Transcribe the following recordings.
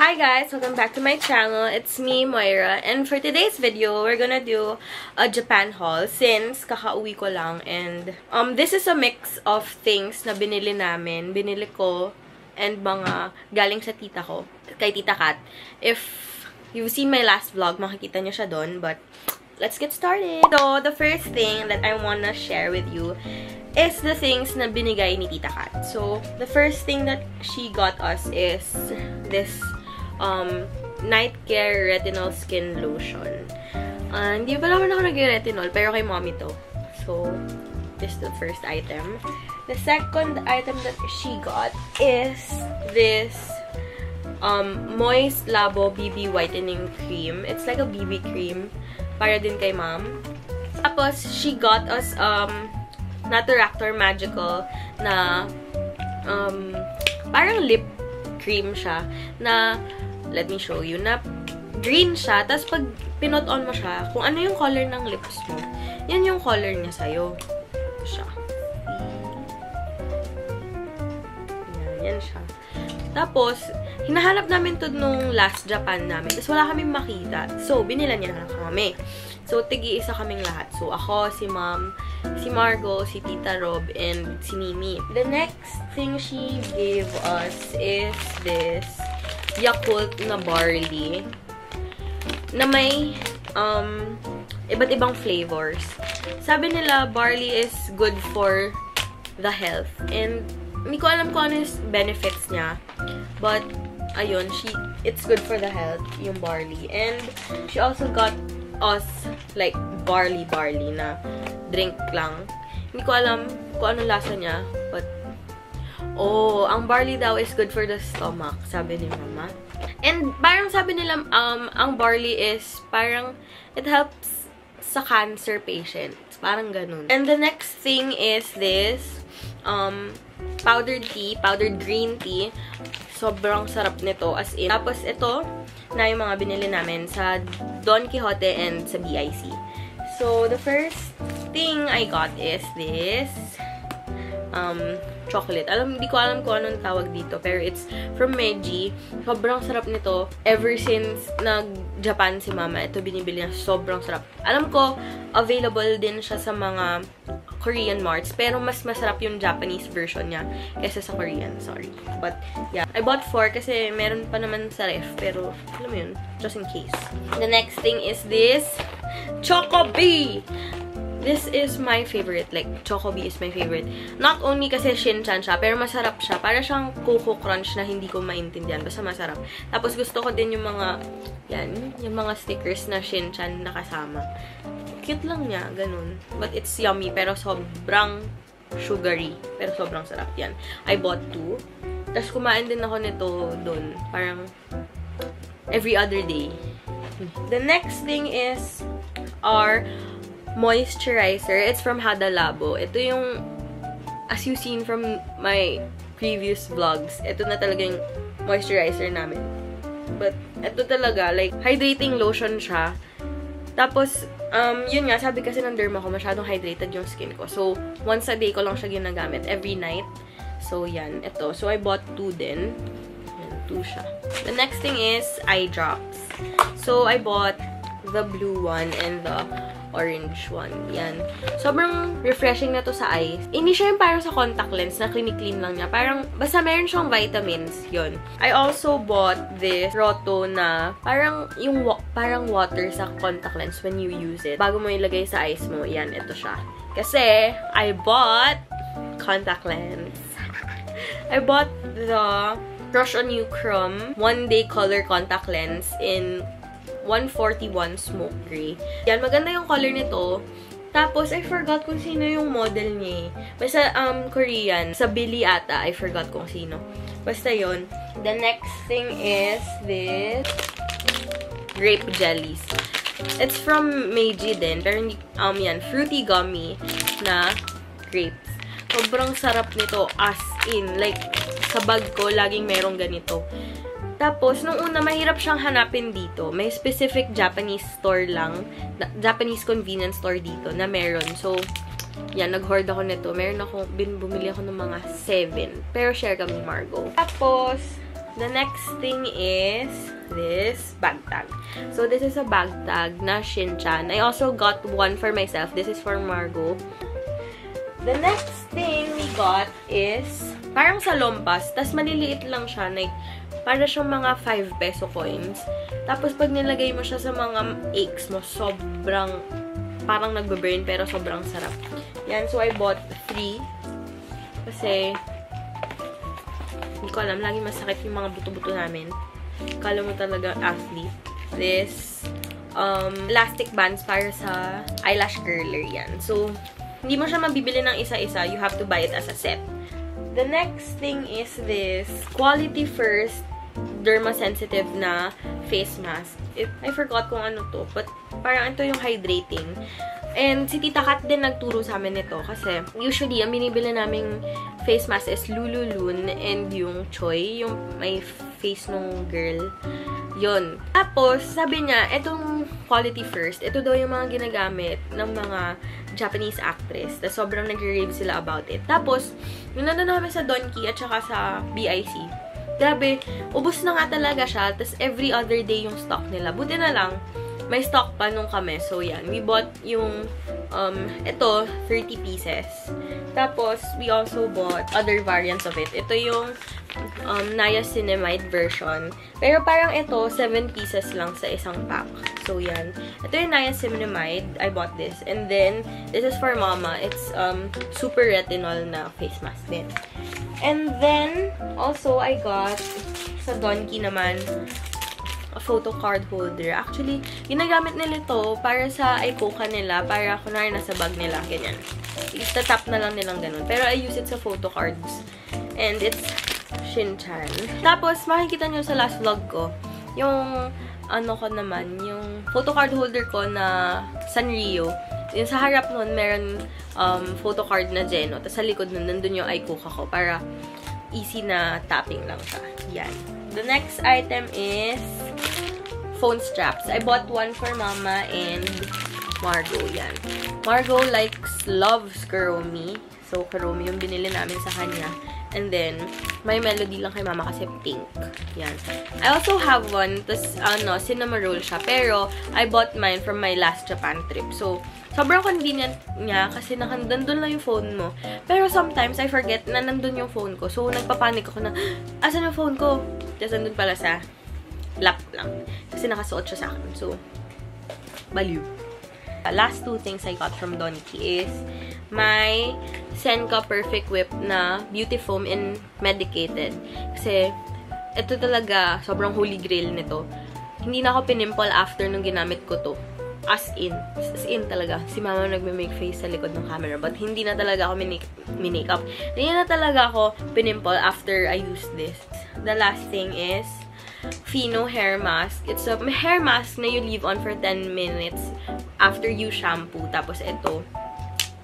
Hi guys! Welcome back to my channel. It's me, Moira. And for today's video, we're gonna do a Japan haul since kakauwi ko lang. And um, this is a mix of things na binili namin. Binili ko and mga galing sa tita ko, kay Tita Kat. If you've seen my last vlog, makikita niyo siya doon. But let's get started! So, the first thing that I wanna share with you is the things na binigay ni Tita Kat. So, the first thing that she got us is this um, Night Care Retinol Skin Lotion. Uh, hindi pa naman ako nag-retinol, pero kay mommy to. So, this is the first item. The second item that she got is this um, Moist Labo BB Whitening Cream. It's like a BB cream para din kay mom. Tapos, she got us um, Naturactor Magical na um, parang lip cream siya na let me show you, na green siya. Tapos pag pinot on mo siya, kung ano yung color ng lips mo, yan yung color niya sa'yo. Siya. Yan, yan siya. Tapos, hinahanap namin to nung last Japan namin. Tapos wala kaming makita. So, binilan niya na kami. So, tigi-isa kaming lahat. So, ako, si mom, si Margo, si Tita Rob, and si Mimi. The next thing she gave us is this Yakult na barley na may um, iba't ibang flavors. Sabi nila, barley is good for the health. And hindi ko alam kung ano yung benefits niya. But, ayun, she, it's good for the health, yung barley. And, she also got us, like, barley-barley na drink lang. Hindi ko alam kung ano lasa niya, but Oh, ang barley daw is good for the stomach, sabi ni mama. And parang sabi nila, um, ang barley is parang, it helps sa cancer patients. Parang ganun. And the next thing is this, um, powdered tea, powdered green tea. Sobrang sarap nito, as in. Tapos ito, na yung mga binili namin sa Don Quixote and sa BIC. So, the first thing I got is this, um, chocolate. Alam, hindi ko alam kung anong tawag dito, pero it's from Meiji. Sobrang sarap nito. Ever since nag-Japan si mama, ito binibili niya. Sobrang sarap. Alam ko, available din siya sa mga Korean marts, pero mas masarap yung Japanese version niya kaysa sa Korean. Sorry. But, yeah. I bought four kasi meron pa naman sa ref, pero, alam mo yun, just in case. The next thing is this Choco Bee! This is my favorite. Like, Chocobi is my favorite. Not only kasi Shinchan siya, pero masarap siya. Para siyang Coco Crunch na hindi ko maintindihan. Basta masarap. Tapos gusto ko din yung mga, yan, yung mga stickers na Shinchan na kasama. Cute lang niya, ganun. But it's yummy, pero sobrang sugary. Pero sobrang sarap yan. I bought two. Tapos kumain din ako nito doon. Parang every other day. The next thing is our moisturizer. It's from Hada Labo. Ito yung, as you seen from my previous vlogs, ito na talaga yung moisturizer namin. But, ito talaga, like, hydrating lotion siya. Tapos, um, yun nga, sabi kasi ng derma ko, masyadong hydrated yung skin ko. So, once a day ko lang siya ginagamit, every night. So, yan, ito. So, I bought two din. Yan, two siya. The next thing is eye drops. So, I bought the blue one and the orange one. Yan. Sobrang refreshing na to sa eyes. Hindi siya yung parang sa contact lens na clean lang niya. Parang, basta meron siyang vitamins. Yun. I also bought this Roto na parang yung wa parang water sa contact lens when you use it. Bago mo ilagay sa eyes mo, yan, ito siya. Kasi, I bought contact lens. I bought the Crush on You Chrome One Day Color Contact Lens in 141 Smoke Gray. Yan, maganda yung color nito. Tapos, I forgot kung sino yung model niya eh. Basta, um, Korean. Sa Billy ata, I forgot kung sino. Basta yon The next thing is this grape jellies. It's from Meiji din. Pero um, yan, fruity gummy na grapes. Sobrang sarap nito as in. Like, sa bag ko, laging merong ganito. Tapos, nung una, mahirap siyang hanapin dito. May specific Japanese store lang, Japanese convenience store dito na meron. So, yan, nag-hoard ako nito. Meron ako, bin, bumili ako ng mga 7. Pero share kami, Margo. Tapos, The next thing is this bag tag. So, this is a bag tag na Shinchan. I also got one for myself. This is for Margot. The next thing we got is parang sa lompas. Tapos maliliit lang siya. Like, para siyang mga 5 peso coins. Tapos pag nilagay mo siya sa mga eggs mo, sobrang parang nagbe-burn pero sobrang sarap. Yan. So, I bought 3. Kasi hindi ko alam. Lagi masakit yung mga buto-buto namin. Kala mo talaga athlete. This, um, elastic bands para sa eyelash curler yan. So, hindi mo siya mabibili ng isa-isa. You have to buy it as a set. The next thing is this Quality First derma-sensitive na face mask. It, I forgot kung ano to, but parang ito yung hydrating. And si Tita Kat din nagturo sa amin nito kasi usually, ang binibili naming face mask is Lululun and yung Choi, yung may face nung girl. Yun. Tapos, sabi niya, itong quality first, ito daw yung mga ginagamit ng mga Japanese actress. Tapos, sobrang nag-rave sila about it. Tapos, nung nandun namin sa Donkey at saka sa BIC, grabe, ubos na nga talaga siya. Tapos, every other day yung stock nila. Buti na lang, may stock pa nung kami. So, yan. We bought yung, um, ito, 30 pieces. Tapos, we also bought other variants of it. Ito yung um, niacinamide version. Pero parang ito, 7 pieces lang sa isang pack. So, yan. Ito yung niacinamide. I bought this. And then, this is for mama. It's um, super retinol na face mask din. And then, also, I got sa Donkey naman, a photo card holder. Actually, ginagamit nila ito para sa iCoca nila, para kunwari nasa bag nila, ganyan. Itatap na lang nilang ganun. Pero I use it sa photo cards. And it's Shinchan. Tapos, makikita nyo sa last vlog ko, yung ano ko naman, yung photo card holder ko na Sanrio. Yung sa harap nun, meron um, photo card na Geno. Tapos sa likod nun, nandun yung iCoca ko para easy na tapping lang siya. Yan. The next item is phone straps. I bought one for Mama and Margot. Yan. Margot likes, loves Kuromi. So, Kuromi yung binili namin sa kanya. And then, may melody lang kay mama kasi pink. Yan. I also have one, tas ano, cinnamon roll siya. Pero, I bought mine from my last Japan trip. So, sobrang convenient niya kasi nandun lang yung phone mo. Pero sometimes, I forget na nandun yung phone ko. So, nagpapanik ako na, asan yung phone ko? Tapos nandun pala sa lap lang. Kasi nakasuot siya sa akin. So, baliw. Last two things I got from Donkey is my Senka Perfect Whip na Beauty Foam and Medicated. Kasi, ito talaga, sobrang holy grail nito. Hindi na ako pinimple after nung ginamit ko to. As in. As in talaga. Si mama nagme-make face sa likod ng camera. But hindi na talaga ako minake up. Hindi na talaga ako pinimple after I use this. The last thing is Fino hair mask. It's a hair mask na you leave on for 10 minutes after you shampoo. Tapos ito,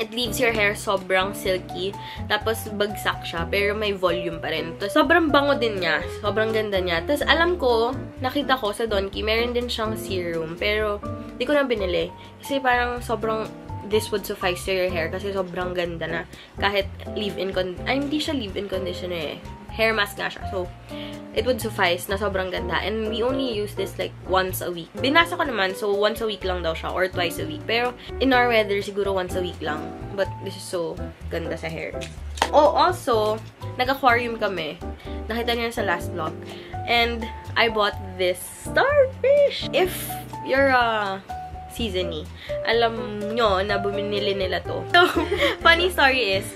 it leaves your hair sobrang silky. Tapos, bagsak siya. Pero may volume pa rin. Tapos, sobrang bango din niya. Sobrang ganda niya. Tapos, alam ko, nakita ko sa Donkey, meron din siyang serum. Pero, di ko na binili. Kasi parang sobrang this would suffice to your hair kasi sobrang ganda na. Kahit leave-in con... Ay, hindi siya leave-in conditioner eh. Hair mask nga siya. So, it would suffice na sobrang ganda. And we only use this like once a week. Binasa ko naman, so once a week lang daw siya or twice a week. Pero in our weather, siguro once a week lang. But this is so ganda sa hair. Oh, also, nag-aquarium kami. Nakita niyo sa last vlog. And I bought this starfish. If you're a seasony, alam nyo na bumili nila to. So, funny story is,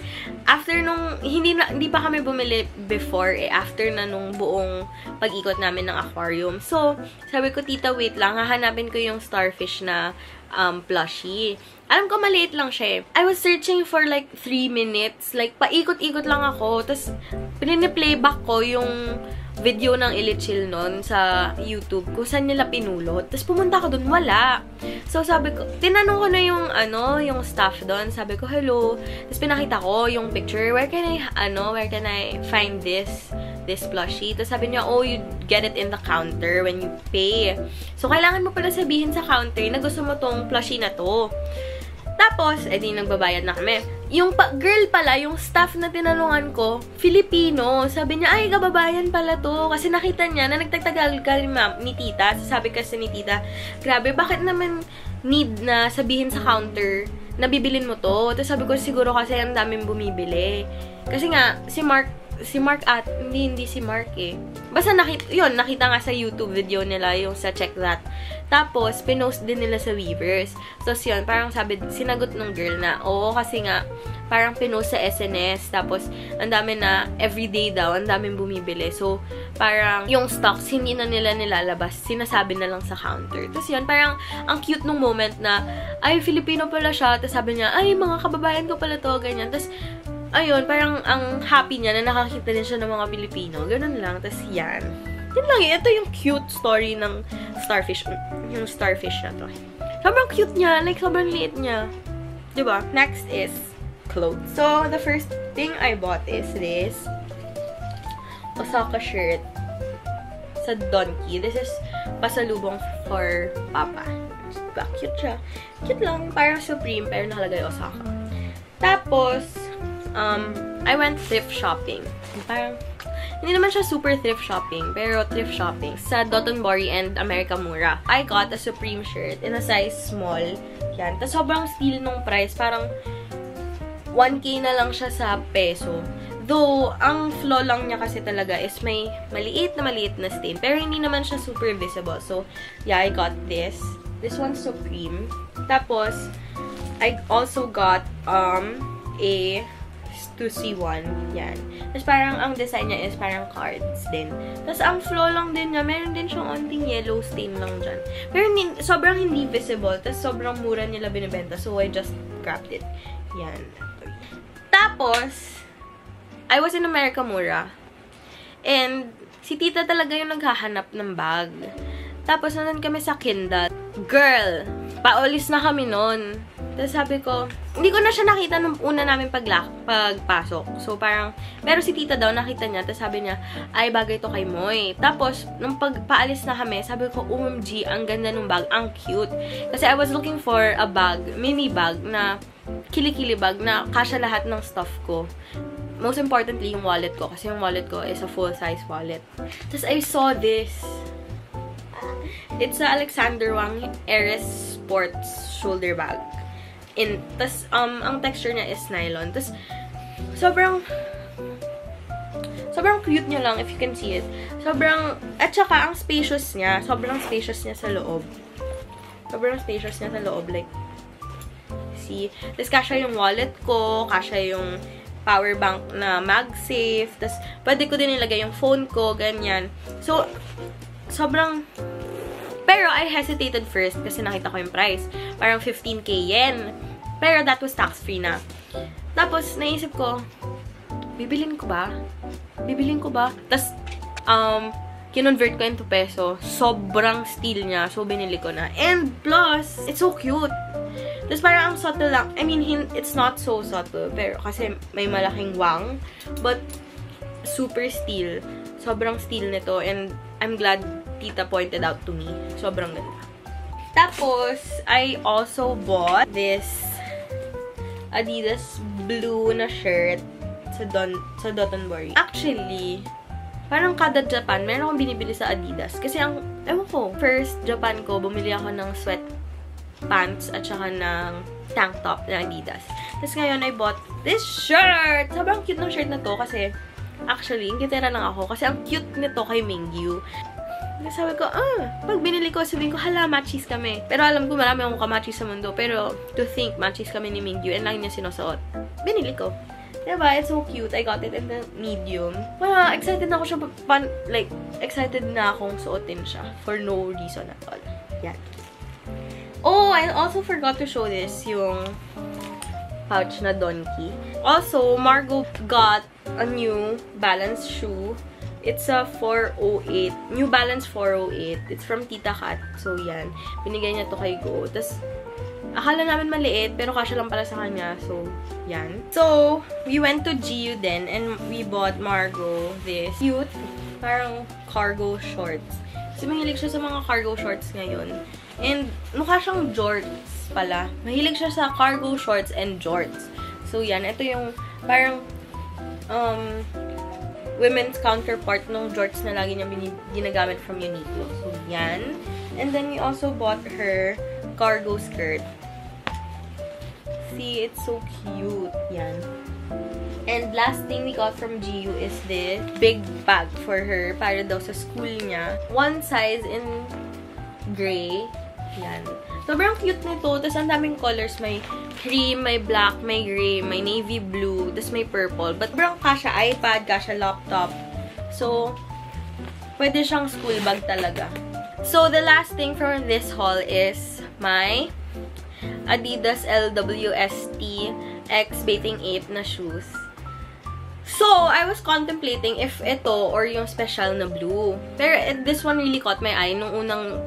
after nung, hindi, na, hindi pa kami bumili before, eh, after na nung buong pag-ikot namin ng aquarium. So, sabi ko, tita, wait lang, hahanapin ko yung starfish na um, plushie. Alam ko, maliit lang siya eh. I was searching for like 3 minutes. Like, paikot-ikot lang ako. Tapos, piniplayback ko yung video ng Ilichil nun sa YouTube kung saan nila pinulot. Tapos pumunta ako dun, wala. So sabi ko, tinanong ko na yung ano, yung staff doon. Sabi ko, hello. Tapos pinakita ko yung picture. Where can I, ano, where can I find this? this plushie. Tapos sabi niya, oh, you get it in the counter when you pay. So, kailangan mo pala sabihin sa counter na gusto mo tong plushie na to. Tapos, edi nagbabayad na kami. Yung pa girl pala, yung staff na tinanungan ko, Filipino. Sabi niya, ay, kababayan pala to. Kasi nakita niya na nagtagtagal ka ni, ni tita. Sabi kasi ni tita, grabe, bakit naman need na sabihin sa counter na bibilin mo to? Tapos sabi ko, siguro kasi ang daming bumibili. Kasi nga, si Mark si Mark at, hindi, hindi si Mark eh. Basta nakita, yun, nakita nga sa YouTube video nila yung sa Check That. Tapos, pinost din nila sa Weavers. So, yun, parang sabi, sinagot ng girl na, oo, kasi nga, parang pinost sa SNS. Tapos, ang dami na, everyday daw, ang daming bumibili. So, parang, yung stocks, hindi na nila nilalabas. Sinasabi na lang sa counter. Tapos, yun, parang, ang cute nung moment na, ay, Filipino pala siya. Tapos, sabi niya, ay, mga kababayan ko pala to, ganyan. Tapos, ayun, parang ang happy niya na nakakita din siya ng mga Pilipino. Ganun lang. Tapos yan. Yun lang eh. Ito yung cute story ng starfish. Yung starfish na to. Sobrang cute niya. Like, sobrang liit niya. Diba? Next is clothes. So, the first thing I bought is this Osaka shirt sa Donkey. This is pasalubong for Papa. Diba? Cute siya. Cute lang. Parang Supreme, pero nakalagay Osaka. Tapos, um, I went thrift shopping. Parang, hindi naman siya super thrift shopping, pero thrift shopping sa Dotonbori and America Mura. I got a Supreme shirt in a size small. Yan. Tapos sobrang steal nung price. Parang 1K na lang siya sa peso. Though, ang flaw lang niya kasi talaga is may maliit na maliit na stain. Pero hindi naman siya super visible. So, yeah, I got this. This one's Supreme. Tapos, I also got um a to C1. Yan. Tapos parang ang design niya is parang cards din. Tapos ang flow lang din niya, meron din siyang onting yellow stain lang dyan. Pero sobrang hindi visible. Tapos sobrang mura nila binibenta. So I just grabbed it. Yan. Tapos, I was in America Mura. And si tita talaga yung naghahanap ng bag. Tapos nandun kami sa Kindle. Girl, paulis na kami nun. Tapos sabi ko, hindi ko na siya nakita nung una namin pagla pagpasok. So, parang, pero si tita daw nakita niya. Tapos sabi niya, ay, bagay to kay Moy. Tapos, nung pagpaalis na kami, sabi ko, OMG, ang ganda ng bag. Ang cute. Kasi I was looking for a bag, mini bag, na kilikili bag, na kasya lahat ng stuff ko. Most importantly, yung wallet ko. Kasi yung wallet ko is a full-size wallet. Tapos, I saw this. It's a Alexander Wang Eris Sports shoulder bag in, tas, um, ang texture niya is nylon. Tas, sobrang, sobrang cute niya lang, if you can see it. Sobrang, at saka, ang spacious niya, sobrang spacious niya sa loob. Sobrang spacious niya sa loob, like, see. Tapos, kasha yung wallet ko, kasha yung power bank na MagSafe. Tapos, pwede ko din ilagay yung phone ko, ganyan. So, sobrang pero I hesitated first kasi nakita ko yung price. Parang 15k yen. Pero that was tax-free na. Tapos, naisip ko, bibilin ko ba? Bibilin ko ba? Tapos, um, kinonvert ko into peso. Sobrang steal niya. So, binili ko na. And plus, it's so cute. Tapos parang ang subtle lang. I mean, it's not so subtle. Pero kasi may malaking wang. But, super steal. Sobrang steal nito. And I'm glad tita pointed out to me. Sobrang ganda. Tapos, I also bought this Adidas blue na shirt sa Don sa Dotonbori. Actually, parang kada Japan, meron akong binibili sa Adidas. Kasi ang, ewan ko, first Japan ko, bumili ako ng sweat pants at saka ng tank top na Adidas. Tapos ngayon, I bought this shirt! Sobrang cute ng shirt na to kasi actually, ingitera lang ako kasi ang cute nito kay Mingyu. Sabi ko, ah, pag binili ko, sabihin ko, hala, matches kami. Pero alam ko, marami akong kamatches sa mundo. Pero, to think, matches kami ni Mingyu, and lang niya sinusuot. Binili ko. Diba? It's so cute. I got it in the medium. Wala, excited na ako siya, pan, like, excited na akong suotin siya. For no reason at all. Yan. Oh, I also forgot to show this, yung pouch na donkey. Also, Margot got a new balance shoe It's a 408. New Balance 408. It's from Tita Kat. So, yan. Binigay niya to kay Go. Tapos, akala namin maliit, pero kasya lang pala sa kanya. So, yan. So, we went to GU then, and we bought Margot this cute, parang cargo shorts. Kasi mahilig siya sa mga cargo shorts ngayon. And mukha siyang jorts pala. Mahilig siya sa cargo shorts and jorts. So, yan. Ito yung parang um, women's counterpart ng jorts na lagi niya ginagamit from Uniqlo. So, yan. And then, we also bought her cargo skirt. See, it's so cute. Yan. And last thing we got from GU is this big bag for her para daw sa school niya. One size in gray. Yan. Sobrang cute nito. Tapos ang daming colors. May cream, may black, may gray, may navy blue, tapos may purple. But sobrang kasha iPad, kasha laptop. So, pwede siyang school bag talaga. So, the last thing from this haul is my Adidas LWST X Bathing Ape na shoes. So, I was contemplating if ito or yung special na blue. Pero this one really caught my eye nung unang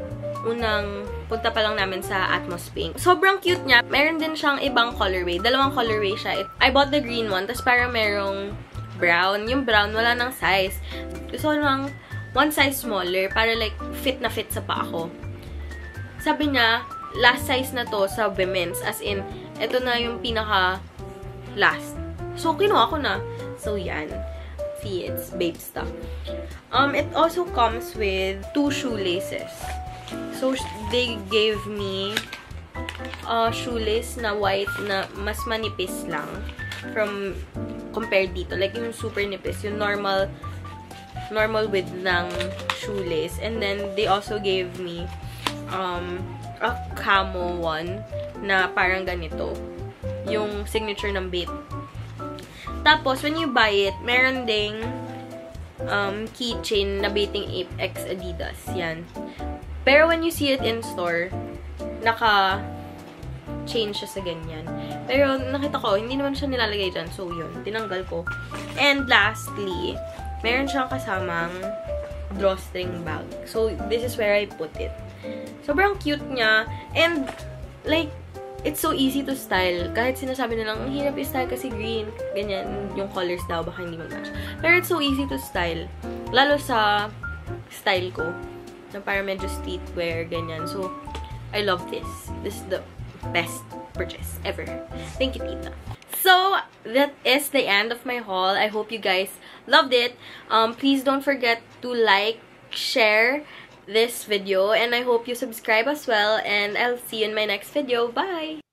unang punta pa lang namin sa Atmos Pink. Sobrang cute niya. Meron din siyang ibang colorway. Dalawang colorway siya. I bought the green one, tapos parang merong brown. Yung brown, wala nang size. Gusto ko lang one size smaller para like fit na fit sa pa ako. Sabi niya, last size na to sa women's. As in, ito na yung pinaka last. So, kinuha ko na. So, yan. See, it's babe stuff. Um, it also comes with two shoelaces. So, they gave me uh, shoelace na white na mas manipis lang from compared dito. Like, yung super nipis. Yung normal normal width ng shoelace. And then, they also gave me um, a camo one na parang ganito. Yung signature ng Bape. Tapos, when you buy it, meron ding um, keychain na Bating Ape X Adidas. Yan. Pero when you see it in store, naka change siya sa ganyan. Pero nakita ko, hindi naman siya nilalagay dyan. So, yun. Tinanggal ko. And lastly, meron siyang kasamang drawstring bag. So, this is where I put it. Sobrang cute niya. And, like, it's so easy to style. Kahit sinasabi nilang, ang hirap i-style kasi green. Ganyan, yung colors daw, baka hindi mag-match. Pero it's so easy to style. Lalo sa style ko na para medyo streetwear, ganyan. So, I love this. This is the best purchase ever. Thank you, Tita. So, that is the end of my haul. I hope you guys loved it. Um, please don't forget to like, share this video, and I hope you subscribe as well, and I'll see you in my next video. Bye!